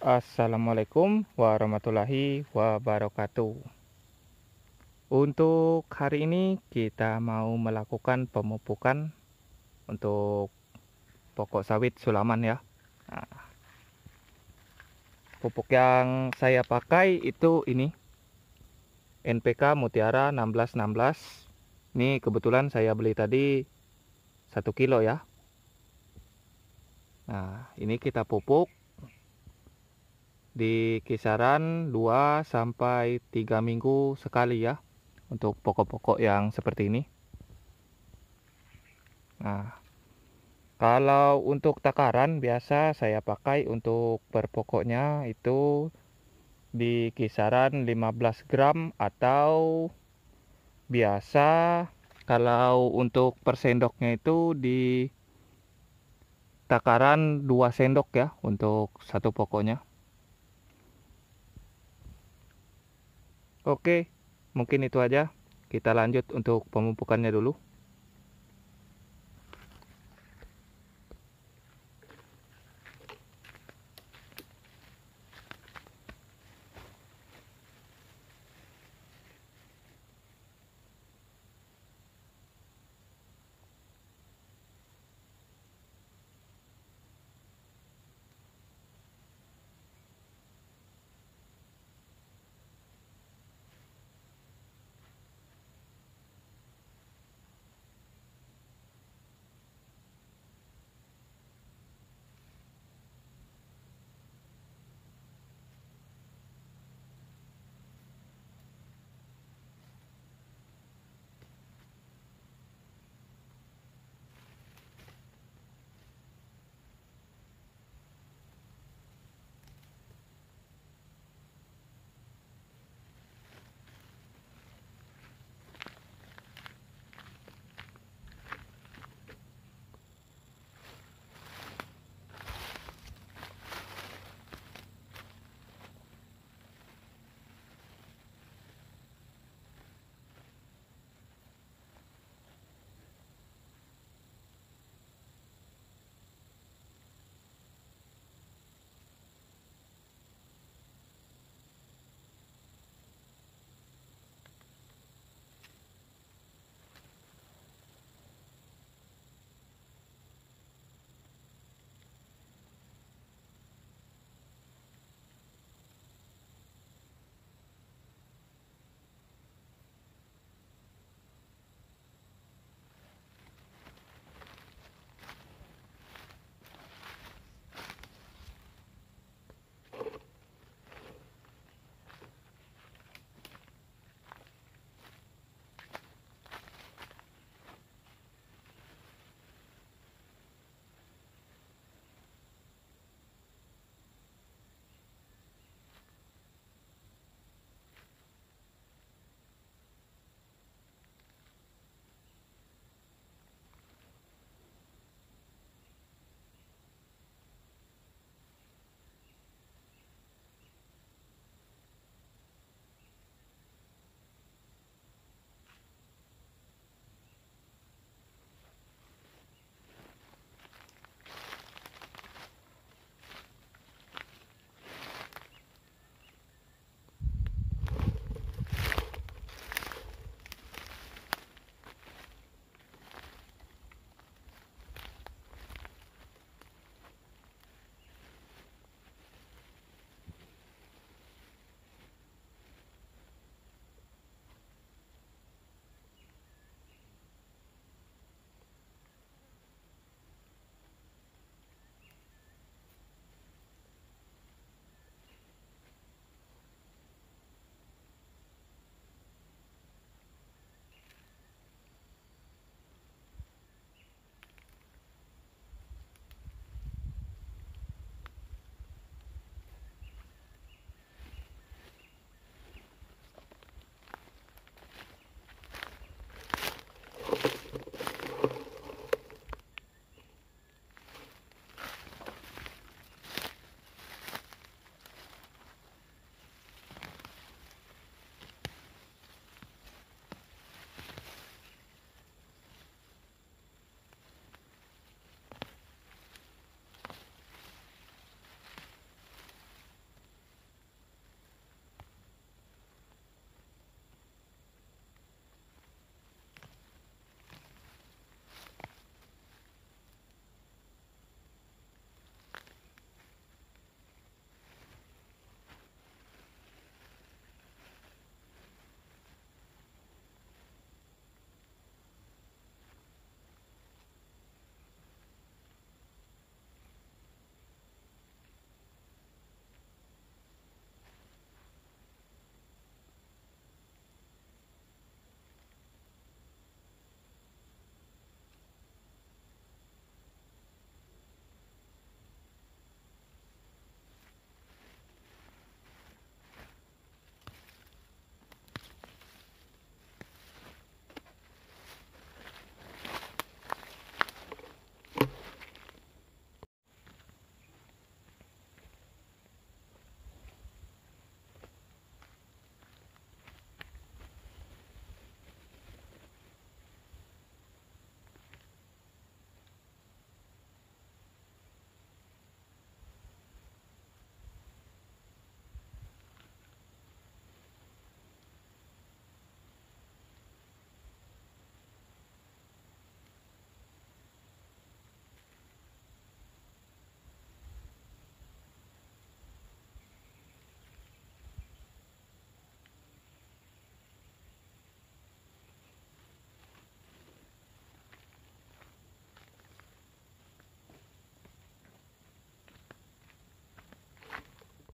Assalamualaikum warahmatullahi wabarakatuh. Untuk hari ini kita mau melakukan pemupukan untuk pokok sawit sulaman ya. Nah, pupuk yang saya pakai itu ini NPK Mutiara 1616. Ini kebetulan saya beli tadi satu kilo ya. Nah, ini kita pupuk di kisaran 2 sampai 3 minggu sekali ya untuk pokok-pokok yang seperti ini. Nah, kalau untuk takaran biasa saya pakai untuk per pokoknya itu di kisaran 15 gram atau biasa kalau untuk per sendoknya itu di takaran 2 sendok ya untuk satu pokoknya. Oke, mungkin itu aja. Kita lanjut untuk pemupukannya dulu.